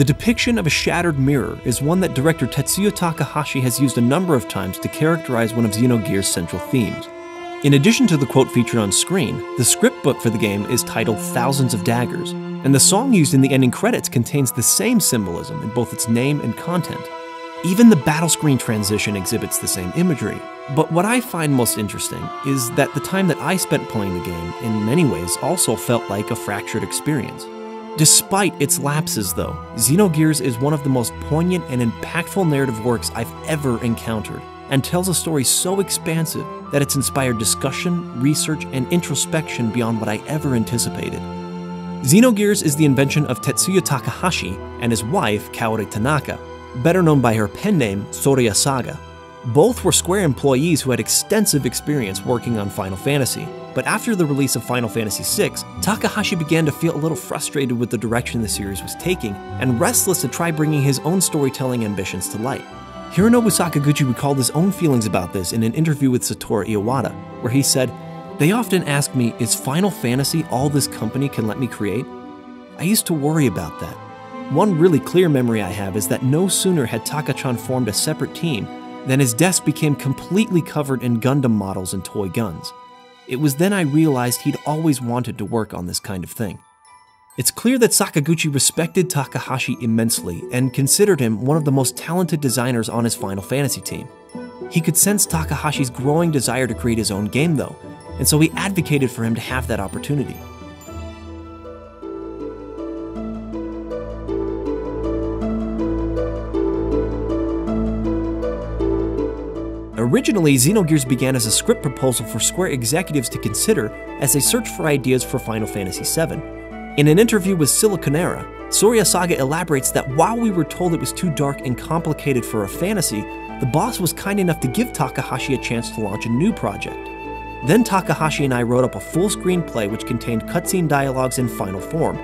The depiction of a shattered mirror is one that director Tetsuya Takahashi has used a number of times to characterize one of Xenogears' central themes. In addition to the quote featured on screen, the script book for the game is titled Thousands of Daggers, and the song used in the ending credits contains the same symbolism in both its name and content. Even the battle screen transition exhibits the same imagery. But what I find most interesting is that the time that I spent playing the game, in many ways, also felt like a fractured experience. Despite its lapses, though, Xenogears is one of the most poignant and impactful narrative works I've ever encountered, and tells a story so expansive that it's inspired discussion, research, and introspection beyond what I ever anticipated. Xenogears is the invention of Tetsuya Takahashi and his wife, Kaori Tanaka, better known by her pen name, Soraya Saga. Both were Square employees who had extensive experience working on Final Fantasy, but after the release of Final Fantasy VI, Takahashi began to feel a little frustrated with the direction the series was taking and restless to try bringing his own storytelling ambitions to light. Hironobu Sakaguchi recalled his own feelings about this in an interview with Satoru Iwata, where he said, They often ask me, is Final Fantasy all this company can let me create? I used to worry about that. One really clear memory I have is that no sooner had Takachan formed a separate team than his desk became completely covered in Gundam models and toy guns. It was then I realized he'd always wanted to work on this kind of thing. It's clear that Sakaguchi respected Takahashi immensely and considered him one of the most talented designers on his Final Fantasy team. He could sense Takahashi's growing desire to create his own game, though, and so he advocated for him to have that opportunity. Originally, Xenogears began as a script proposal for Square executives to consider as they searched for ideas for Final Fantasy VII. In an interview with Siliconera, Soraya Saga elaborates that while we were told it was too dark and complicated for a fantasy, the boss was kind enough to give Takahashi a chance to launch a new project. Then Takahashi and I wrote up a full screenplay which contained cutscene dialogues in final form,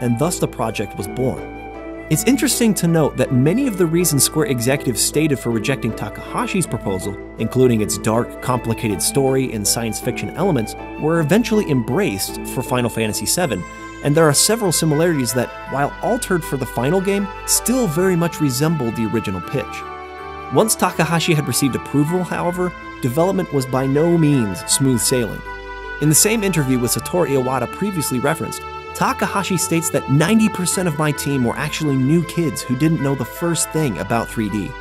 and thus the project was born. It's interesting to note that many of the reasons Square executives stated for rejecting Takahashi's proposal, including its dark, complicated story and science fiction elements, were eventually embraced for Final Fantasy VII, and there are several similarities that, while altered for the final game, still very much resemble the original pitch. Once Takahashi had received approval, however, development was by no means smooth sailing. In the same interview with Satoru Iwata previously referenced, Takahashi states that 90% of my team were actually new kids who didn't know the first thing about 3D.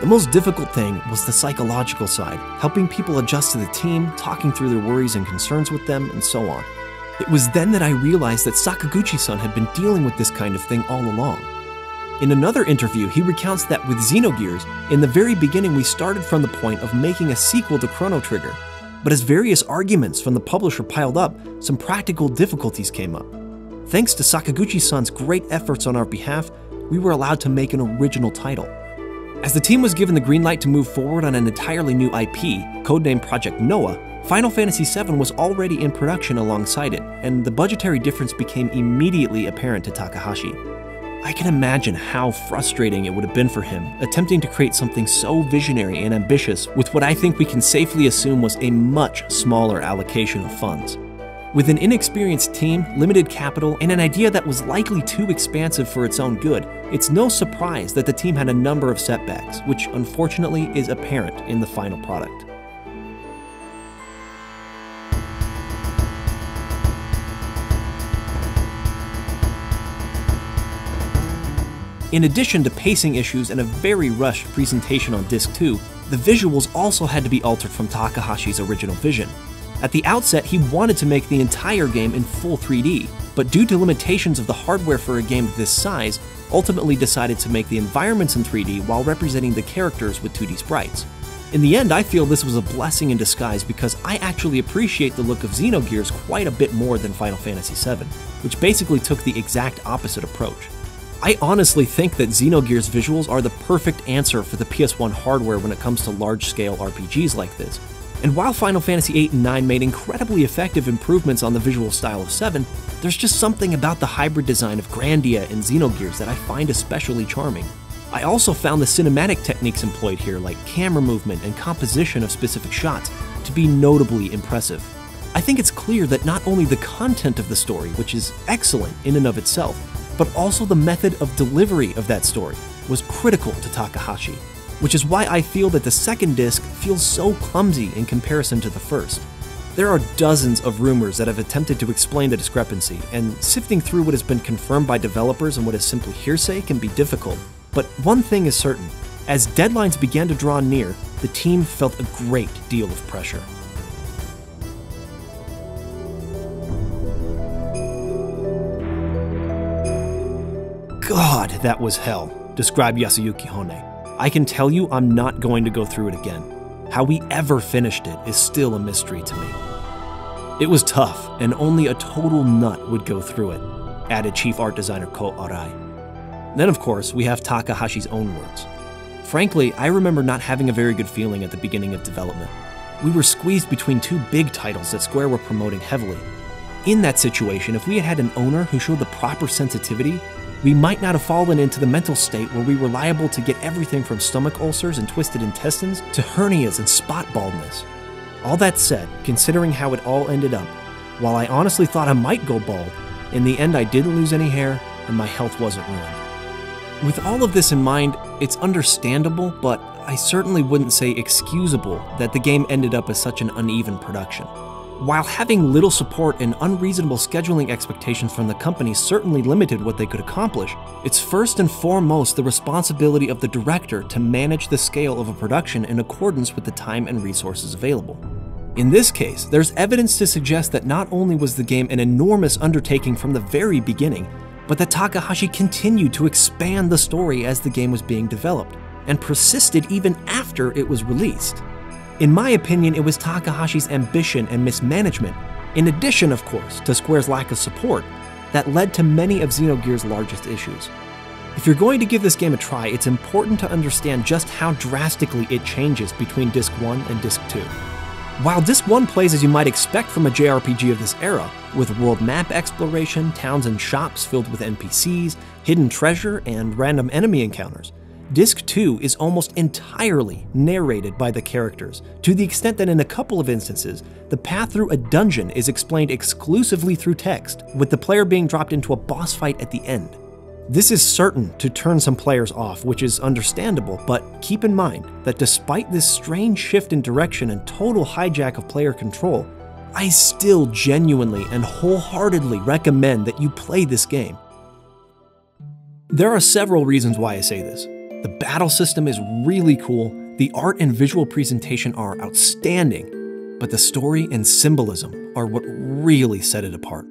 The most difficult thing was the psychological side, helping people adjust to the team, talking through their worries and concerns with them, and so on. It was then that I realized that Sakaguchi san had been dealing with this kind of thing all along. In another interview, he recounts that with Xenogears, in the very beginning we started from the point of making a sequel to Chrono Trigger, but as various arguments from the publisher piled up, some practical difficulties came up. Thanks to Sakaguchi san's great efforts on our behalf, we were allowed to make an original title. As the team was given the green light to move forward on an entirely new IP, codenamed Project Noah, Final Fantasy VII was already in production alongside it, and the budgetary difference became immediately apparent to Takahashi. I can imagine how frustrating it would have been for him, attempting to create something so visionary and ambitious with what I think we can safely assume was a much smaller allocation of funds. With an inexperienced team, limited capital, and an idea that was likely too expansive for its own good, it's no surprise that the team had a number of setbacks, which unfortunately is apparent in the final product. In addition to pacing issues and a very rushed presentation on Disc 2, the visuals also had to be altered from Takahashi's original vision. At the outset, he wanted to make the entire game in full 3D, but due to limitations of the hardware for a game of this size, ultimately decided to make the environments in 3D while representing the characters with 2D sprites. In the end, I feel this was a blessing in disguise because I actually appreciate the look of Xenogears quite a bit more than Final Fantasy VII, which basically took the exact opposite approach. I honestly think that Xenogears visuals are the perfect answer for the PS1 hardware when it comes to large-scale RPGs like this. And while Final Fantasy VIII and IX made incredibly effective improvements on the visual style of 7, there's just something about the hybrid design of Grandia and Xenogears that I find especially charming. I also found the cinematic techniques employed here, like camera movement and composition of specific shots, to be notably impressive. I think it's clear that not only the content of the story, which is excellent in and of itself, but also the method of delivery of that story was critical to Takahashi, which is why I feel that the second disc feels so clumsy in comparison to the first. There are dozens of rumors that have attempted to explain the discrepancy, and sifting through what has been confirmed by developers and what is simply hearsay can be difficult. But one thing is certain as deadlines began to draw near, the team felt a great deal of pressure. God, that was hell, described Yasuyuki Honne. I can tell you I'm not going to go through it again. How we ever finished it is still a mystery to me. It was tough, and only a total nut would go through it, added chief art designer Ko Arai. Then, of course, we have Takahashi's own words. Frankly, I remember not having a very good feeling at the beginning of development. We were squeezed between two big titles that Square were promoting heavily. In that situation, if we had had an owner who showed the proper sensitivity, we might not have fallen into the mental state where we were liable to get everything from stomach ulcers and twisted intestines to hernias and spot baldness. All that said, considering how it all ended up, while I honestly thought I might go bald, in the end I didn't lose any hair and my health wasn't ruined. With all of this in mind, it's understandable, but I certainly wouldn't say excusable that the game ended up as such an uneven production. While having little support and unreasonable scheduling expectations from the company certainly limited what they could accomplish, it's first and foremost the responsibility of the director to manage the scale of a production in accordance with the time and resources available. In this case, there's evidence to suggest that not only was the game an enormous undertaking from the very beginning, but that Takahashi continued to expand the story as the game was being developed, and persisted even after it was released. In my opinion, it was Takahashi's ambition and mismanagement, in addition, of course, to Square's lack of support, that led to many of Xenogears' largest issues. If you're going to give this game a try, it's important to understand just how drastically it changes between Disc 1 and Disc 2. While Disc 1 plays as you might expect from a JRPG of this era, with world map exploration, towns and shops filled with NPCs, hidden treasure, and random enemy encounters, Disc 2 is almost entirely narrated by the characters, to the extent that in a couple of instances, the path through a dungeon is explained exclusively through text, with the player being dropped into a boss fight at the end. This is certain to turn some players off, which is understandable, but keep in mind that despite this strange shift in direction and total hijack of player control, I still genuinely and wholeheartedly recommend that you play this game. There are several reasons why I say this. The battle system is really cool, the art and visual presentation are outstanding, but the story and symbolism are what really set it apart.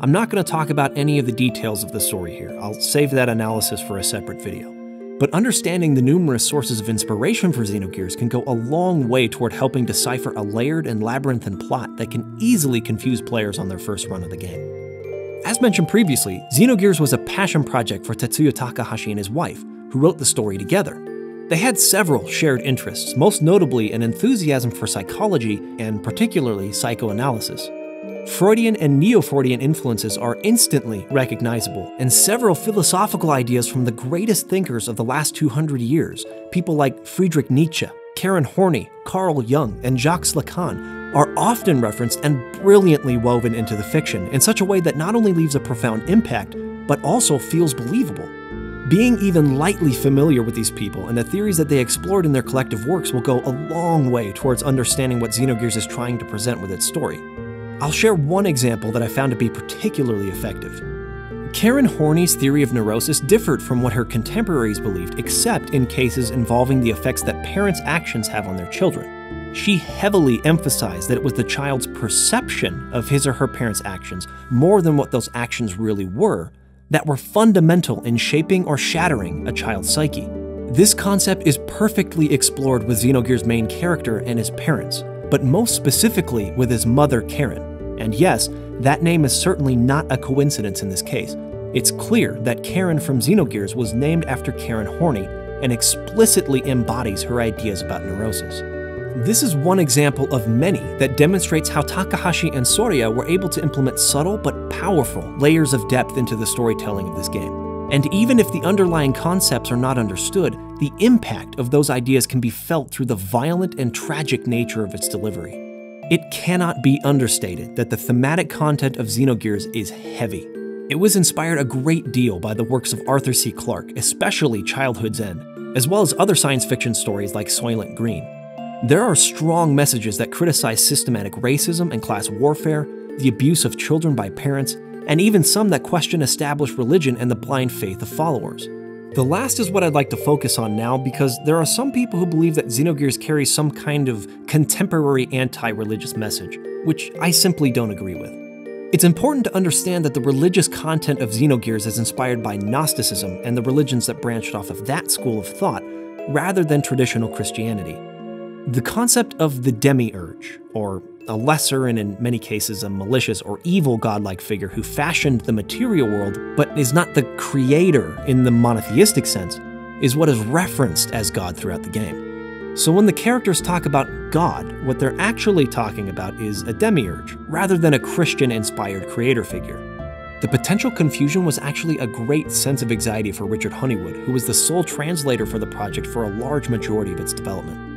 I'm not going to talk about any of the details of the story here, I'll save that analysis for a separate video. But understanding the numerous sources of inspiration for Xenogears can go a long way toward helping decipher a layered and labyrinthine plot that can easily confuse players on their first run of the game. As mentioned previously, Xenogears was a passion project for Tetsuya Takahashi and his wife, who wrote the story together. They had several shared interests, most notably an enthusiasm for psychology and particularly psychoanalysis. Freudian and Neo Freudian influences are instantly recognizable, and several philosophical ideas from the greatest thinkers of the last 200 years, people like Friedrich Nietzsche, Karen Horney, Carl Jung, and Jacques Lacan, are often referenced and brilliantly woven into the fiction in such a way that not only leaves a profound impact, but also feels believable. Being even lightly familiar with these people and the theories that they explored in their collective works will go a long way towards understanding what Xenogears is trying to present with its story. I'll share one example that I found to be particularly effective. Karen Horney's theory of neurosis differed from what her contemporaries believed, except in cases involving the effects that parents' actions have on their children. She heavily emphasized that it was the child's perception of his or her parents' actions, more than what those actions really were, that were fundamental in shaping or shattering a child's psyche. This concept is perfectly explored with Xenogears' main character and his parents, but most specifically with his mother, Karen. And yes, that name is certainly not a coincidence in this case. It's clear that Karen from Xenogears was named after Karen Horney and explicitly embodies her ideas about neurosis. This is one example of many that demonstrates how Takahashi and Soraya were able to implement subtle but powerful layers of depth into the storytelling of this game. And even if the underlying concepts are not understood, the impact of those ideas can be felt through the violent and tragic nature of its delivery. It cannot be understated that the thematic content of Xenogears is heavy. It was inspired a great deal by the works of Arthur C. Clarke, especially Childhood's End, as well as other science fiction stories like Soylent Green. There are strong messages that criticize systematic racism and class warfare, the abuse of children by parents, and even some that question established religion and the blind faith of followers. The last is what I'd like to focus on now because there are some people who believe that Xenogears carries some kind of contemporary anti religious message, which I simply don't agree with. It's important to understand that the religious content of Xenogears is inspired by Gnosticism and the religions that branched off of that school of thought, rather than traditional Christianity. The concept of the demiurge, or a lesser and in many cases a malicious or evil godlike figure who fashioned the material world but is not the creator in the monotheistic sense, is what is referenced as God throughout the game. So when the characters talk about God, what they're actually talking about is a demiurge, rather than a Christian inspired creator figure. The potential confusion was actually a great sense of anxiety for Richard Honeywood, who was the sole translator for the project for a large majority of its development.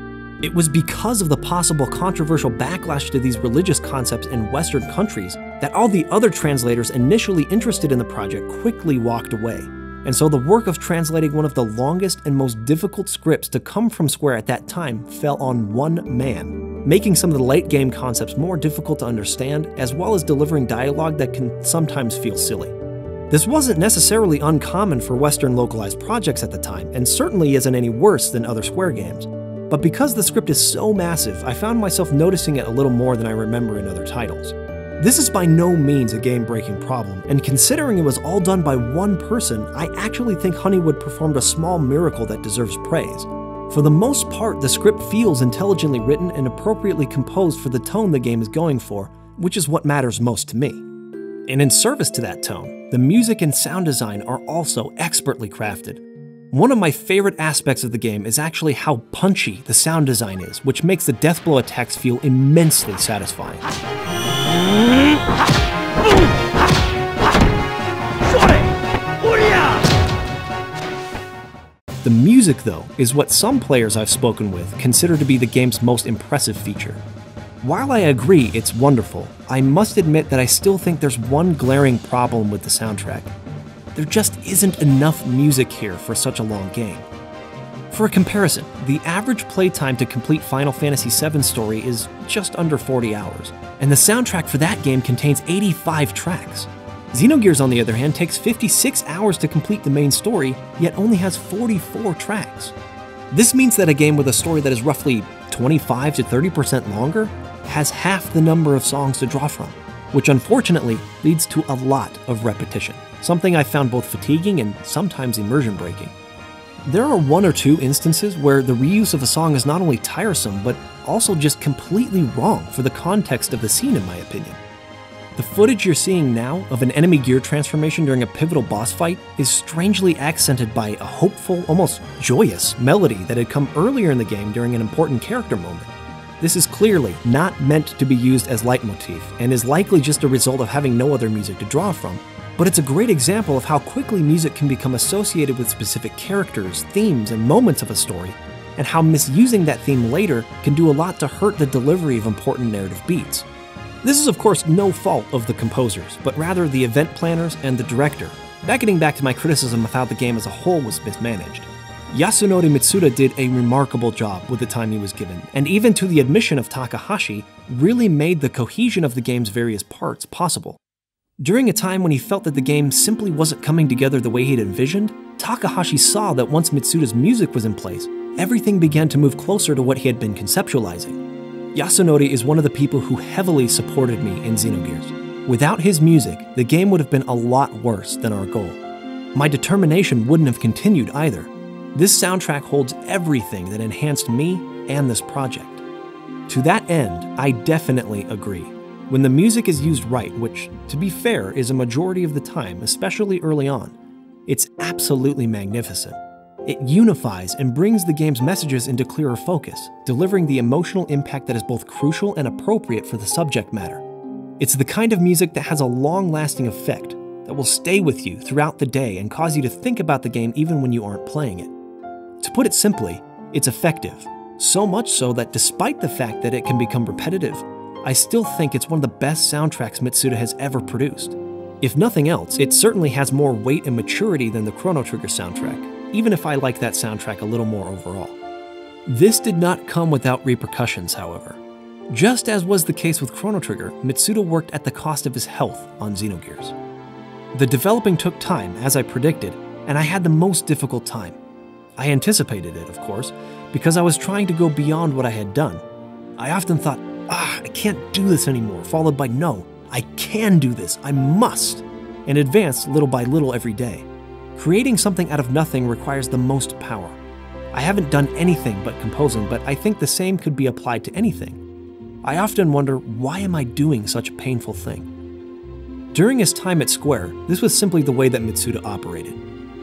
It was because of the possible controversial backlash to these religious concepts in Western countries that all the other translators initially interested in the project quickly walked away, and so the work of translating one of the longest and most difficult scripts to come from Square at that time fell on one man, making some of the late game concepts more difficult to understand, as well as delivering dialogue that can sometimes feel silly. This wasn't necessarily uncommon for Western localized projects at the time, and certainly isn't any worse than other Square games. But because the script is so massive, I found myself noticing it a little more than I remember in other titles. This is by no means a game breaking problem, and considering it was all done by one person, I actually think Honeywood performed a small miracle that deserves praise. For the most part, the script feels intelligently written and appropriately composed for the tone the game is going for, which is what matters most to me. And in service to that tone, the music and sound design are also expertly crafted. One of my favorite aspects of the game is actually how punchy the sound design is, which makes the deathblow attacks feel immensely satisfying. The music, though, is what some players I've spoken with consider to be the game's most impressive feature. While I agree it's wonderful, I must admit that I still think there's one glaring problem with the soundtrack. There just isn't enough music here for such a long game. For a comparison, the average playtime to complete Final Fantasy VII story is just under 40 hours, and the soundtrack for that game contains 85 tracks. Xenogears, on the other hand, takes 56 hours to complete the main story, yet only has 44 tracks. This means that a game with a story that is roughly 25 to 30% longer has half the number of songs to draw from, which unfortunately leads to a lot of repetition, something I found both fatiguing and sometimes immersion breaking. There are one or two instances where the reuse of a song is not only tiresome, but also just completely wrong for the context of the scene, in my opinion. The footage you're seeing now of an enemy gear transformation during a pivotal boss fight is strangely accented by a hopeful, almost joyous melody that had come earlier in the game during an important character moment. This is clearly not meant to be used as leitmotif and is likely just a result of having no other music to draw from, but it's a great example of how quickly music can become associated with specific characters, themes, and moments of a story, and how misusing that theme later can do a lot to hurt the delivery of important narrative beats. This is, of course, no fault of the composers, but rather the event planners and the director, beckoning back to my criticism of how the game as a whole was mismanaged. Yasunori Mitsuda did a remarkable job with the time he was given, and even to the admission of Takahashi, really made the cohesion of the game's various parts possible. During a time when he felt that the game simply wasn't coming together the way he'd envisioned, Takahashi saw that once Mitsuda's music was in place, everything began to move closer to what he had been conceptualizing. Yasunori is one of the people who heavily supported me in Xenogears. Without his music, the game would have been a lot worse than our goal. My determination wouldn't have continued either. This soundtrack holds everything that enhanced me and this project. To that end, I definitely agree. When the music is used right, which, to be fair, is a majority of the time, especially early on, it's absolutely magnificent. It unifies and brings the game's messages into clearer focus, delivering the emotional impact that is both crucial and appropriate for the subject matter. It's the kind of music that has a long lasting effect, that will stay with you throughout the day and cause you to think about the game even when you aren't playing it. To put it simply, it's effective, so much so that despite the fact that it can become repetitive, I still think it's one of the best soundtracks Mitsuda has ever produced. If nothing else, it certainly has more weight and maturity than the Chrono Trigger soundtrack, even if I like that soundtrack a little more overall. This did not come without repercussions, however. Just as was the case with Chrono Trigger, Mitsuda worked at the cost of his health on Xenogears. The developing took time, as I predicted, and I had the most difficult time. I anticipated it, of course, because I was trying to go beyond what I had done. I often thought, ah, I can't do this anymore, followed by no, I can do this, I must, and advanced little by little every day. Creating something out of nothing requires the most power. I haven't done anything but composing, but I think the same could be applied to anything. I often wonder, why am I doing such a painful thing? During his time at Square, this was simply the way that Mitsuda operated.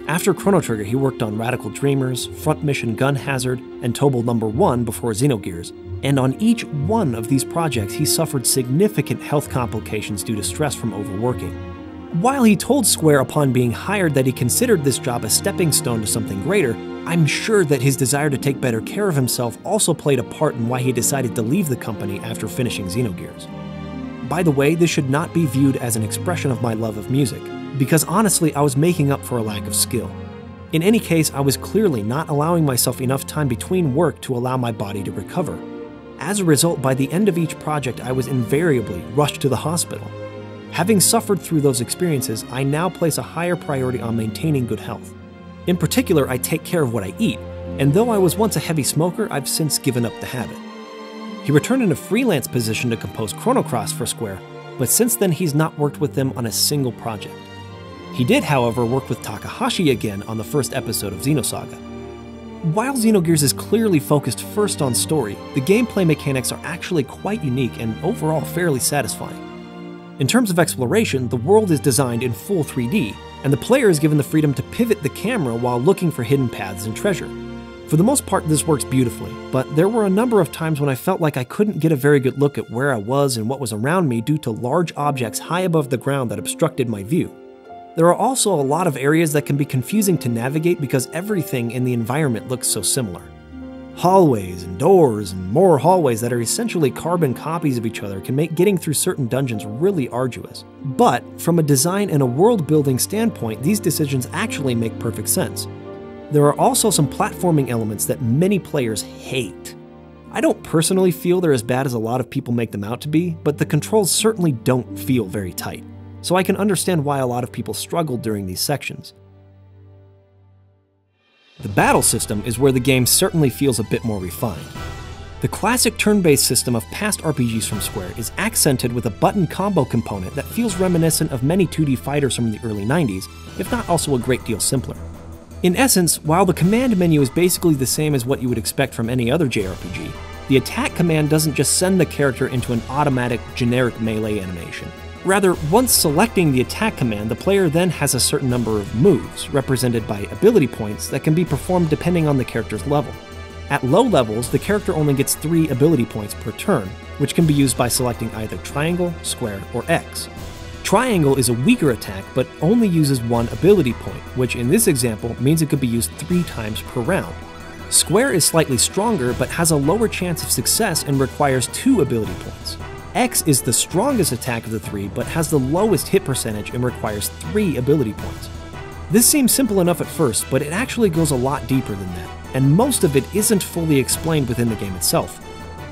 After Chrono Trigger, he worked on Radical Dreamers, Front Mission Gun Hazard, and Tobal Number 1 before Xenogears, and on each one of these projects, he suffered significant health complications due to stress from overworking. While he told Square upon being hired that he considered this job a stepping stone to something greater, I'm sure that his desire to take better care of himself also played a part in why he decided to leave the company after finishing Xenogears. By the way, this should not be viewed as an expression of my love of music, because honestly, I was making up for a lack of skill. In any case, I was clearly not allowing myself enough time between work to allow my body to recover. As a result, by the end of each project, I was invariably rushed to the hospital. Having suffered through those experiences, I now place a higher priority on maintaining good health. In particular, I take care of what I eat, and though I was once a heavy smoker, I've since given up the habit. He returned in a freelance position to compose Chrono Cross for Square, but since then he's not worked with them on a single project. He did, however, work with Takahashi again on the first episode of Xenosaga. While Xenogears is clearly focused first on story, the gameplay mechanics are actually quite unique and overall fairly satisfying. In terms of exploration, the world is designed in full 3D, and the player is given the freedom to pivot the camera while looking for hidden paths and treasure. For the most part, this works beautifully, but there were a number of times when I felt like I couldn't get a very good look at where I was and what was around me due to large objects high above the ground that obstructed my view. There are also a lot of areas that can be confusing to navigate because everything in the environment looks so similar. Hallways and doors and more hallways that are essentially carbon copies of each other can make getting through certain dungeons really arduous. But from a design and a world building standpoint, these decisions actually make perfect sense. There are also some platforming elements that many players hate. I don't personally feel they're as bad as a lot of people make them out to be, but the controls certainly don't feel very tight. So I can understand why a lot of people struggled during these sections. The battle system is where the game certainly feels a bit more refined. The classic turn-based system of past RPGs from Square is accented with a button combo component that feels reminiscent of many 2D fighters from the early 90s, if not also a great deal simpler. In essence, while the command menu is basically the same as what you would expect from any other JRPG, the attack command doesn't just send the character into an automatic, generic melee animation. Rather, once selecting the attack command, the player then has a certain number of moves, represented by ability points, that can be performed depending on the character's level. At low levels, the character only gets 3 ability points per turn, which can be used by selecting either triangle, square, or X. Triangle is a weaker attack, but only uses one ability point, which in this example means it could be used 3 times per round. Square is slightly stronger, but has a lower chance of success and requires 2 ability points. X is the strongest attack of the three, but has the lowest hit percentage and requires 3 ability points. This seems simple enough at first, but it actually goes a lot deeper than that, and most of it isn't fully explained within the game itself.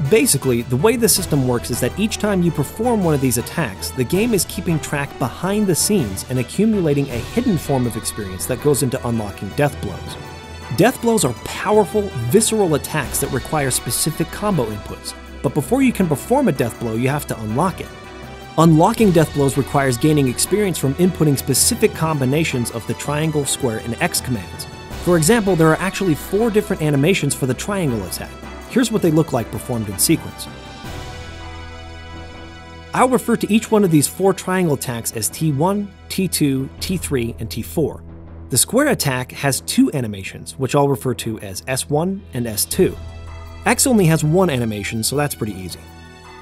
Basically, the way the system works is that each time you perform one of these attacks, the game is keeping track behind the scenes and accumulating a hidden form of experience that goes into unlocking death blows. Death blows are powerful, visceral attacks that require specific combo inputs, but before you can perform a death blow, you have to unlock it. Unlocking death blows requires gaining experience from inputting specific combinations of the triangle, square, and X commands. For example, there are actually four different animations for the triangle attack. Here's what they look like performed in sequence. I'll refer to each one of these four triangle attacks as T1, T2, T3, and T4. The square attack has two animations, which I'll refer to as S1 and S2. X only has one animation, so that's pretty easy.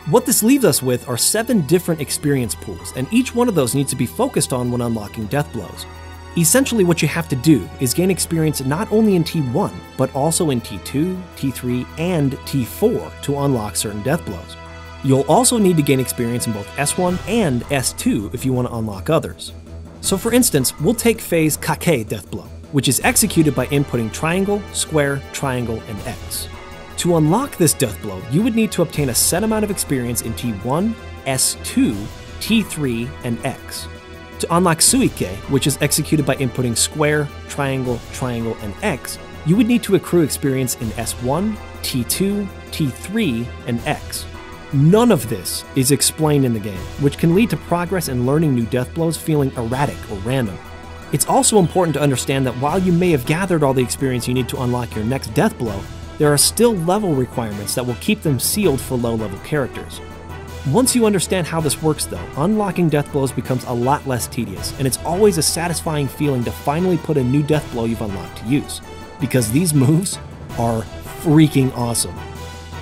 What this leaves us with are seven different experience pools, and each one of those needs to be focused on when unlocking death blows. Essentially, what you have to do is gain experience not only in T1, but also in T2, T3, and T4 to unlock certain death blows. You'll also need to gain experience in both S1 and S2 if you want to unlock others. So for instance, we'll take phase Kake death blow, which is executed by inputting triangle, square, triangle, and X. To unlock this Deathblow, you would need to obtain a set amount of experience in T1, S2, T3, and X. To unlock Suike, which is executed by inputting square, triangle, triangle, and X, you would need to accrue experience in S1, T2, T3, and X. None of this is explained in the game, which can lead to progress and learning new death blows feeling erratic or random. It's also important to understand that while you may have gathered all the experience you need to unlock your next death blow, there are still level requirements that will keep them sealed for low level characters. Once you understand how this works though, unlocking death blows becomes a lot less tedious, and it's always a satisfying feeling to finally put a new death blow you've unlocked to use, because these moves are freaking awesome.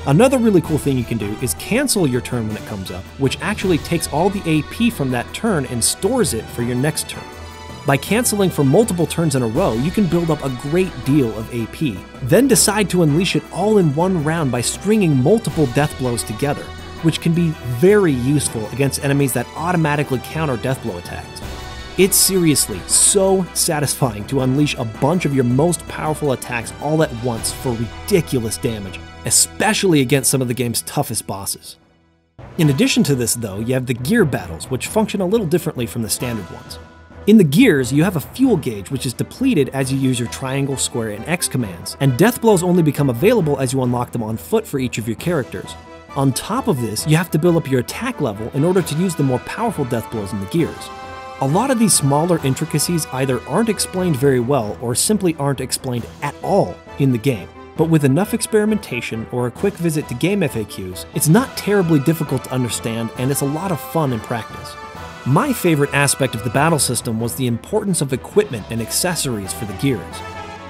Another really cool thing you can do is cancel your turn when it comes up, which actually takes all the AP from that turn and stores it for your next turn. By canceling for multiple turns in a row, you can build up a great deal of AP, then decide to unleash it all in one round by stringing multiple death blows together, which can be very useful against enemies that automatically counter death blow attacks. It's seriously so satisfying to unleash a bunch of your most powerful attacks all at once for ridiculous damage, especially against some of the game's toughest bosses. In addition to this, though, you have the gear battles, which function a little differently from the standard ones. In the gears, you have a fuel gauge which is depleted as you use your triangle, square, and X commands, and death blows only become available as you unlock them on foot for each of your characters. On top of this, you have to build up your attack level in order to use the more powerful death blows in the gears. A lot of these smaller intricacies either aren't explained very well or simply aren't explained at all in the game but with enough experimentation or a quick visit to GameFAQs, it's not terribly difficult to understand and it's a lot of fun in practice. My favorite aspect of the battle system was the importance of equipment and accessories for the gears.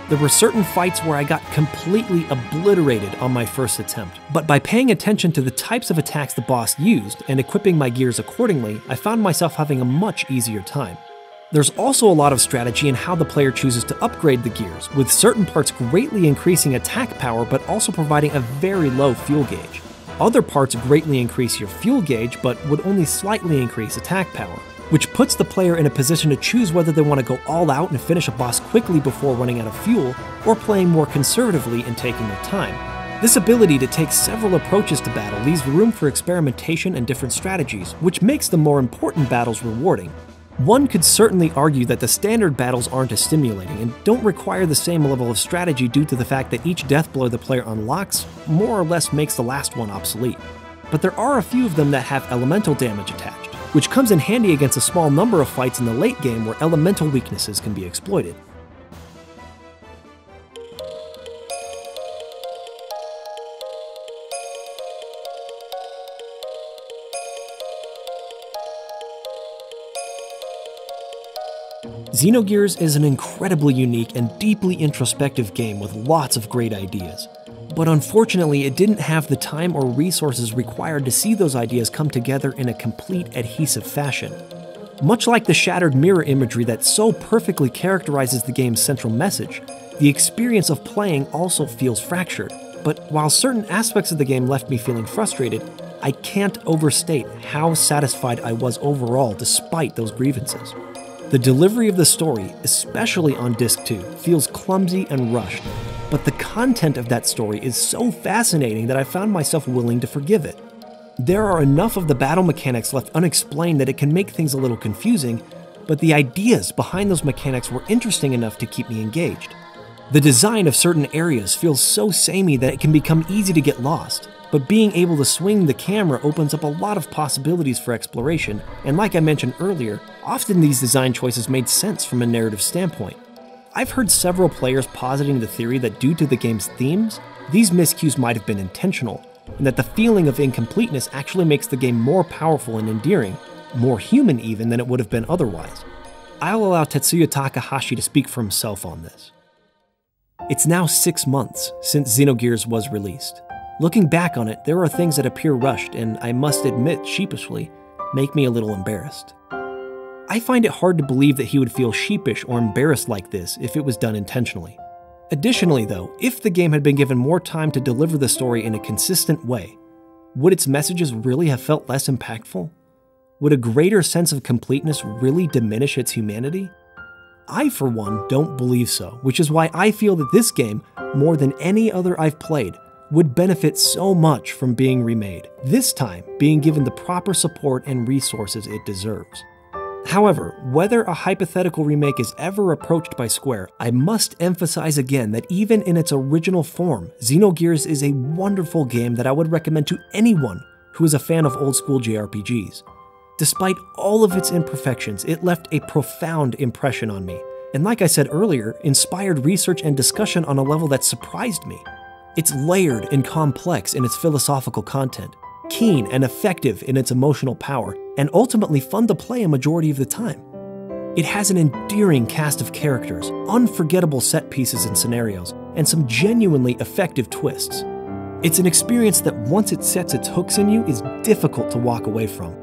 There were certain fights where I got completely obliterated on my first attempt, but by paying attention to the types of attacks the boss used and equipping my gears accordingly, I found myself having a much easier time. There's also a lot of strategy in how the player chooses to upgrade the gears, with certain parts greatly increasing attack power but also providing a very low fuel gauge. Other parts greatly increase your fuel gauge but would only slightly increase attack power, which puts the player in a position to choose whether they want to go all out and finish a boss quickly before running out of fuel, or playing more conservatively and taking their time. This ability to take several approaches to battle leaves room for experimentation and different strategies, which makes the more important battles rewarding, one could certainly argue that the standard battles aren't as stimulating and don't require the same level of strategy due to the fact that each death blow the player unlocks more or less makes the last one obsolete. But there are a few of them that have elemental damage attached, which comes in handy against a small number of fights in the late game where elemental weaknesses can be exploited. Xenogears is an incredibly unique and deeply introspective game with lots of great ideas. But unfortunately, it didn't have the time or resources required to see those ideas come together in a complete adhesive fashion. Much like the shattered mirror imagery that so perfectly characterizes the game's central message, the experience of playing also feels fractured. But while certain aspects of the game left me feeling frustrated, I can't overstate how satisfied I was overall despite those grievances. The delivery of the story, especially on Disc 2, feels clumsy and rushed, but the content of that story is so fascinating that I found myself willing to forgive it. There are enough of the battle mechanics left unexplained that it can make things a little confusing, but the ideas behind those mechanics were interesting enough to keep me engaged. The design of certain areas feels so samey that it can become easy to get lost, but being able to swing the camera opens up a lot of possibilities for exploration, and like I mentioned earlier, often these design choices made sense from a narrative standpoint. I've heard several players positing the theory that due to the game's themes, these miscues might have been intentional, and that the feeling of incompleteness actually makes the game more powerful and endearing, more human even than it would have been otherwise. I'll allow Tetsuya Takahashi to speak for himself on this. It's now six months since Xenogears was released, Looking back on it, there are things that appear rushed and I must admit, sheepishly, make me a little embarrassed. I find it hard to believe that he would feel sheepish or embarrassed like this if it was done intentionally. Additionally, though, if the game had been given more time to deliver the story in a consistent way, would its messages really have felt less impactful? Would a greater sense of completeness really diminish its humanity? I, for one, don't believe so, which is why I feel that this game, more than any other I've played, would benefit so much from being remade, this time being given the proper support and resources it deserves. However, whether a hypothetical remake is ever approached by Square, I must emphasize again that even in its original form, Xenogears is a wonderful game that I would recommend to anyone who is a fan of old school JRPGs. Despite all of its imperfections, it left a profound impression on me, and like I said earlier, inspired research and discussion on a level that surprised me. It's layered and complex in its philosophical content, keen and effective in its emotional power, and ultimately fun to play a majority of the time. It has an endearing cast of characters, unforgettable set pieces and scenarios, and some genuinely effective twists. It's an experience that once it sets its hooks in you is difficult to walk away from,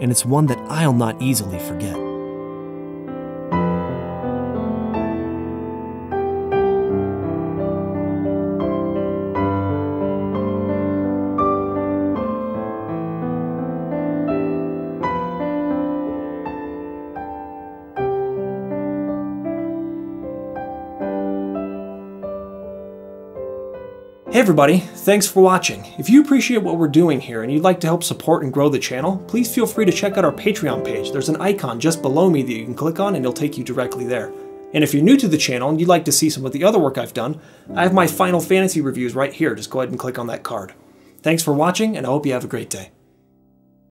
and it's one that I'll not easily forget. Hey everybody, thanks for watching. If you appreciate what we're doing here and you'd like to help support and grow the channel, please feel free to check out our Patreon page. There's an icon just below me that you can click on and it'll take you directly there. And if you're new to the channel and you'd like to see some of the other work I've done, I have my Final Fantasy reviews right here. Just go ahead and click on that card. Thanks for watching, and I hope you have a great day.